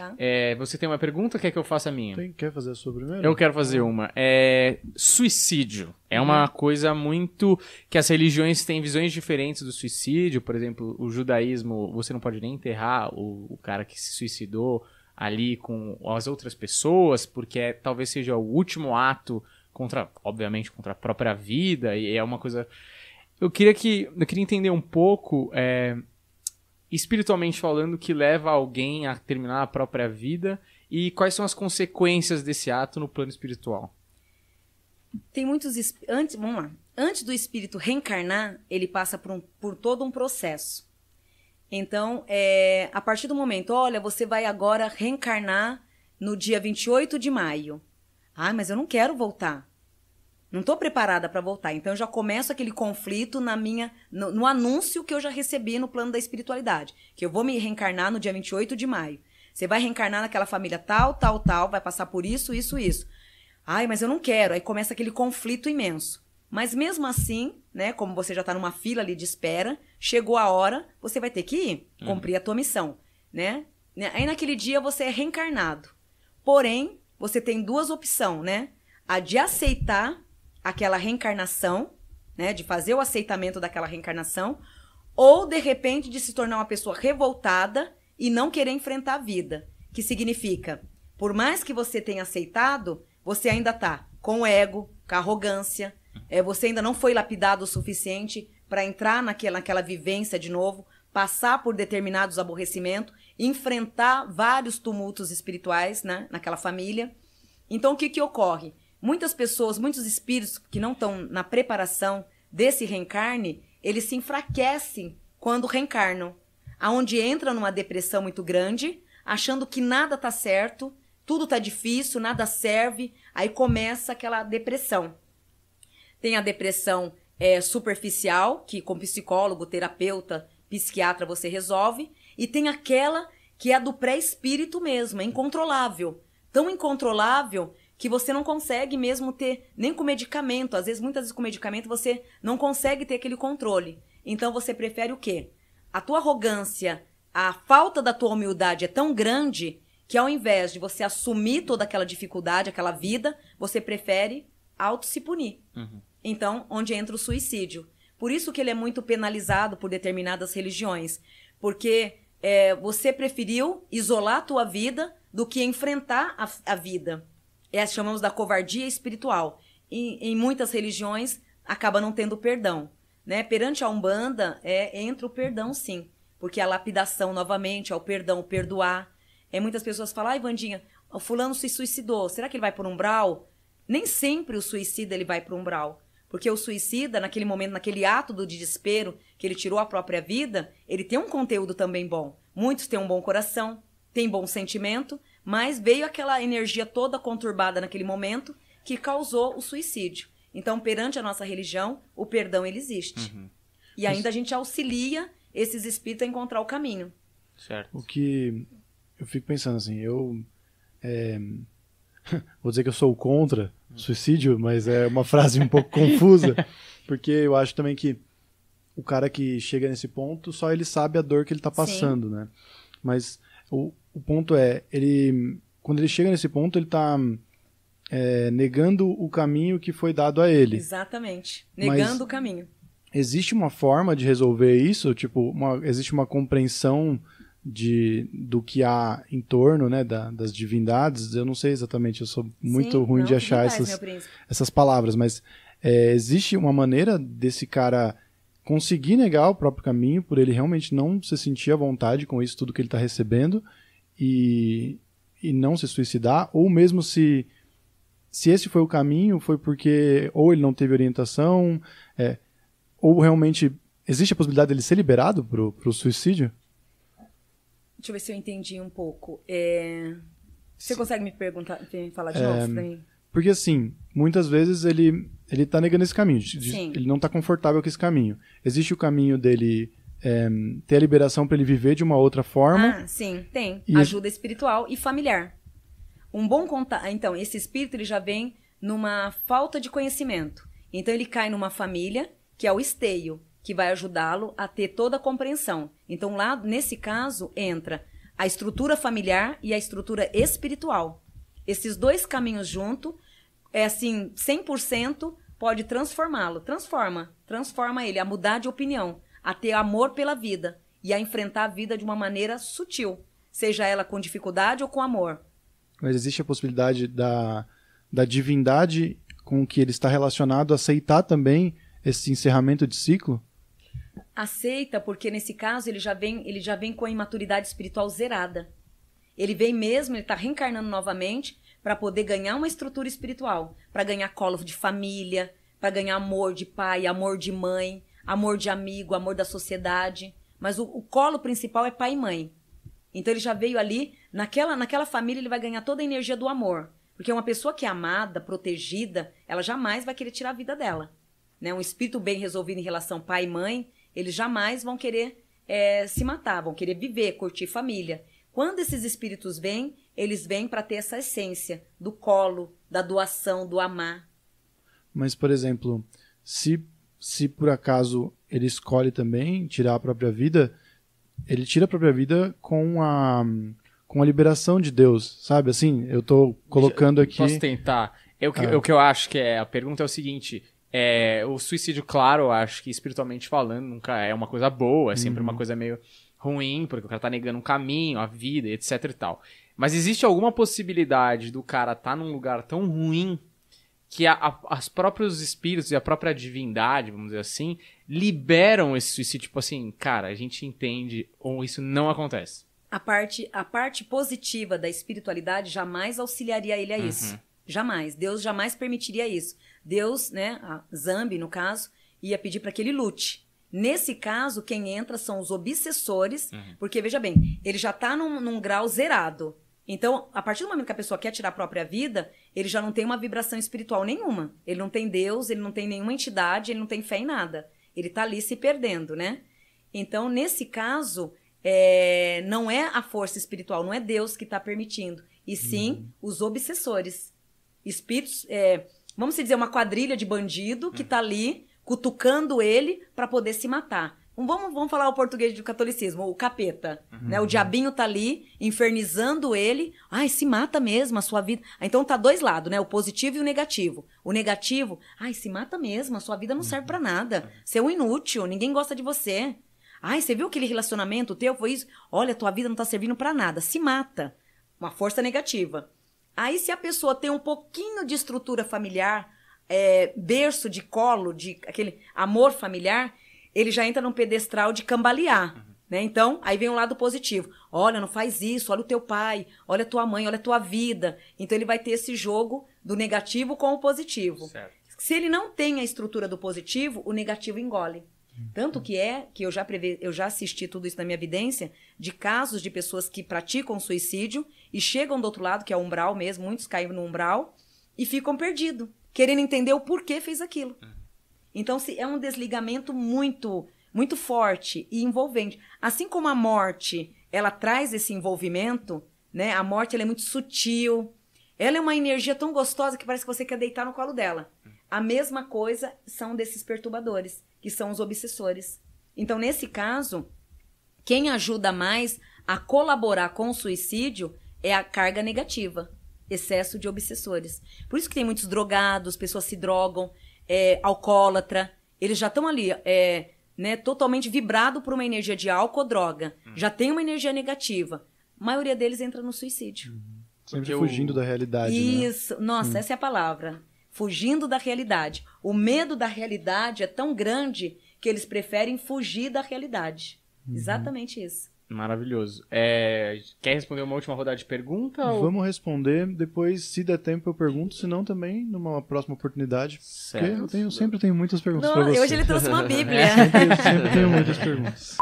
Tá. É, você tem uma pergunta ou quer que eu faça a minha? Tem, quer fazer a sua primeiro? Eu quero fazer uma. É, suicídio. É uma coisa muito. que as religiões têm visões diferentes do suicídio. Por exemplo, o judaísmo, você não pode nem enterrar o, o cara que se suicidou ali com as outras pessoas, porque é- talvez seja o último ato contra, obviamente, contra a própria vida, e é uma coisa. Eu queria que. Eu queria entender um pouco. é, espiritualmente falando, que leva alguém a terminar a própria vida e quais são as consequências desse ato no plano espiritual. Tem muitos. es- Antes, vamos lá. Antes do espírito reencarnar, ele passa por, um- por todo um processo. Então, é, a partir do momento, olha, você vai agora reencarnar no dia 28 de maio. Ah, mas eu não quero voltar. Não estou preparada para voltar. Então, eu já começo aquele conflito na minha no, no anúncio que eu já recebi no plano da espiritualidade. Que eu vou me reencarnar no dia 28 de maio. Você vai reencarnar naquela família tal, tal, tal, vai passar por isso, isso, isso. Ai, mas eu não quero. Aí começa aquele conflito imenso. Mas mesmo assim, né, como você já está numa fila ali de espera, chegou a hora, você vai ter que ir, cumprir a tua missão, né? Né? Aí naquele dia você é reencarnado. Porém, você tem duas opções, né? A de aceitar aquela reencarnação, né, de fazer o aceitamento daquela reencarnação, ou de repente de se tornar uma pessoa revoltada e não querer enfrentar a vida, que significa, por mais que você tenha aceitado, você ainda tá com ego, com arrogância, é, você ainda não foi lapidado o suficiente para entrar naquela, naquela vivência de novo, passar por determinados aborrecimentos, enfrentar vários tumultos espirituais né, naquela família. Então, o que, que ocorre? Muitas pessoas, muitos espíritos que não estão na preparação desse reencarne, eles se enfraquecem quando reencarnam. Aonde entra numa depressão muito grande, achando que nada tá certo, tudo tá difícil, nada serve, aí começa aquela depressão. Tem a depressão é, superficial, que com psicólogo, terapeuta, psiquiatra você resolve, e tem aquela que é do pré-espírito mesmo, é incontrolável. Tão incontrolável que você não consegue mesmo ter, nem com medicamento, às vezes, muitas vezes com medicamento, você não consegue ter aquele controle. Então você prefere o quê? A tua arrogância, a falta da tua humildade é tão grande que ao invés de você assumir toda aquela dificuldade, aquela vida, você prefere auto se punir. Então, onde entra o suicídio. Por isso que ele é muito penalizado por determinadas religiões. Porque é, você preferiu isolar a tua vida do que enfrentar a, a vida. É, chamamos da covardia espiritual. Em, em muitas religiões, acaba não tendo perdão. Né? Perante a Umbanda, é, entra o perdão, sim. Porque a lapidação, novamente, é o perdão, o perdoar. É, muitas pessoas falam, ai, Vandinha, o fulano se suicidou. Será que ele vai por um umbral? Nem sempre o suicida ele vai para o umbral. Porque o suicida, naquele momento, naquele ato do desespero, que ele tirou a própria vida, ele tem um conteúdo também bom. Muitos têm um bom coração, têm bom sentimento, mas veio aquela energia toda conturbada naquele momento que causou o suicídio. Então, perante a nossa religião, o perdão ele existe. E ainda a gente auxilia esses espíritos a encontrar o caminho. Certo. O que eu fico pensando assim, eu é, vou dizer que eu sou contra o suicídio, mas é uma frase um pouco confusa, porque eu acho também que o cara que chega nesse ponto, só ele sabe a dor que ele tá passando, né? Mas o, o ponto é, ele quando ele chega nesse ponto, ele tá é, negando o caminho que foi dado a ele. Exatamente. Mas- Negando o caminho. Existe uma forma de resolver isso? Tipo, uma- existe uma compreensão de, do que há em torno, né, da- das divindades? Eu não sei exatamente, eu sou muito Sim, ruim não, de achar essas, essas palavras, mas é, existe uma maneira desse cara conseguir negar o próprio caminho por ele realmente não se sentir à vontade com isso tudo que ele está recebendo e, e não se suicidar, ou mesmo se se esse foi o caminho, foi porque ou ele não teve orientação, é, ou realmente existe a possibilidade dele ser liberado pro, pro suicídio? Deixa eu ver se eu entendi um pouco. É, Você consegue me perguntar, me falar de É, novo pra mim? Porque assim, muitas vezes ele ele tá negando esse caminho, de- ele não tá confortável com esse caminho. Existe o caminho dele é, ter a liberação para ele viver de uma outra forma. Ah, sim, tem. E- Ajuda espiritual e familiar. Um bom contato. Então, esse espírito ele já vem numa falta de conhecimento. Então, ele cai numa família que é o esteio, que vai ajudá-lo a ter toda a compreensão. Então, lá, nesse caso, entra a estrutura familiar e a estrutura espiritual. Esses dois caminhos junto, é assim, 100% pode transformá-lo. Transforma, transforma ele a mudar de opinião, a ter amor pela vida e a enfrentar a vida de uma maneira sutil, seja ela com dificuldade ou com amor. Mas existe a possibilidade da, da divindade com que ele está relacionado aceitar também esse encerramento de ciclo? Aceita, porque nesse caso ele já vem, ele já vem com a imaturidade espiritual zerada. Ele vem mesmo, ele está reencarnando novamente para poder ganhar uma estrutura espiritual, para ganhar colo de família, para ganhar amor de pai, amor de mãe, amor de amigo, amor da sociedade. Mas o, o colo principal é pai e mãe. Então ele já veio ali, naquela, naquela família ele vai ganhar toda a energia do amor. Porque uma pessoa que é amada, protegida, ela jamais vai querer tirar a vida dela. Né? Um espírito bem resolvido em relação pai e mãe, eles jamais vão querer é, se matar, vão querer viver, curtir família. Quando esses espíritos vêm, eles vêm para ter essa essência do colo, da doação, do amar. Mas, por exemplo, se, se por acaso ele escolhe também tirar a própria vida, ele tira a própria vida com a, com a liberação de Deus, sabe? Assim, eu tô colocando aqui. Posso tentar? Eu, ah. O que eu acho que é. A pergunta é o seguinte: é, o suicídio, claro, eu acho que espiritualmente falando, nunca é uma coisa boa, é sempre uhum. uma coisa meio ruim, porque o cara tá negando um caminho, a vida, etc e tal. Mas existe alguma possibilidade do cara estar tá num lugar tão ruim que a, a, as próprios espíritos e a própria divindade, vamos dizer assim, liberam esse suicídio, tipo assim, cara, a gente entende ou isso não acontece. A parte, a parte positiva da espiritualidade jamais auxiliaria ele a uhum. isso. Jamais. Deus jamais permitiria isso. Deus, né, a Zambi, no caso, ia pedir para que ele lute. Nesse caso, quem entra são os obsessores, uhum. porque, veja bem, ele já está num, num grau zerado. Então, a partir do momento que a pessoa quer tirar a própria vida, ele já não tem uma vibração espiritual nenhuma. Ele não tem Deus, ele não tem nenhuma entidade, ele não tem fé em nada. Ele está ali se perdendo, né? Então, nesse caso, é, não é a força espiritual, não é Deus que está permitindo, e sim uhum. os obsessores. Espíritos, é, vamos dizer, uma quadrilha de bandido que está ali cutucando ele para poder se matar. Vamos, vamos falar o português do catolicismo, o capeta. Uhum. Né? O diabinho tá ali, infernizando ele. Ai, se mata mesmo a sua vida. Então tá dois lados, né? O positivo e o negativo. O negativo, ai, se mata mesmo, a sua vida não serve para nada. Você é um inútil, ninguém gosta de você. Ai, você viu aquele relacionamento teu? Foi isso? Olha, tua vida não tá servindo para nada. Se mata. Uma força negativa. Aí, se a pessoa tem um pouquinho de estrutura familiar, é, berço de colo, de aquele amor familiar, ele já entra num pedestral de cambalear. Uhum. Né? Então, aí vem um lado positivo. Olha, não faz isso, olha o teu pai, olha a tua mãe, olha a tua vida. Então, ele vai ter esse jogo do negativo com o positivo. Certo. Se ele não tem a estrutura do positivo, o negativo engole. Tanto que é que eu já, preve, eu já assisti tudo isso na minha evidência de casos de pessoas que praticam suicídio e chegam do outro lado, que é o umbral mesmo, muitos caem no umbral, e ficam perdidos, querendo entender o porquê fez aquilo. Uhum. Então, se é um desligamento muito, muito forte e envolvente. Assim como a morte, ela traz esse envolvimento, né? A morte é muito sutil. Ela é uma energia tão gostosa que parece que você quer deitar no colo dela. A mesma coisa são desses perturbadores, que são os obsessores. Então, nesse caso, quem ajuda mais a colaborar com o suicídio é a carga negativa, excesso de obsessores. Por isso que tem muitos drogados, pessoas se drogam, é, alcoólatra, eles já estão ali, é, né, totalmente vibrado por uma energia de álcool ou droga. Hum. Já tem uma energia negativa. A maioria deles entra no suicídio. Uhum. Sempre Porque fugindo da realidade. Né? Isso, né? nossa, hum. essa é a palavra. Fugindo da realidade. O medo da realidade é tão grande que eles preferem fugir da realidade. Uhum. Exatamente isso. Maravilhoso. É, quer responder uma última rodada de pergunta? Vamos ou... responder. Depois, se der tempo, eu pergunto. Se não, também numa próxima oportunidade. Certo. Porque eu tenho, sempre tenho muitas perguntas para você. Hoje ele trouxe uma bíblia. sempre, sempre tenho muitas perguntas.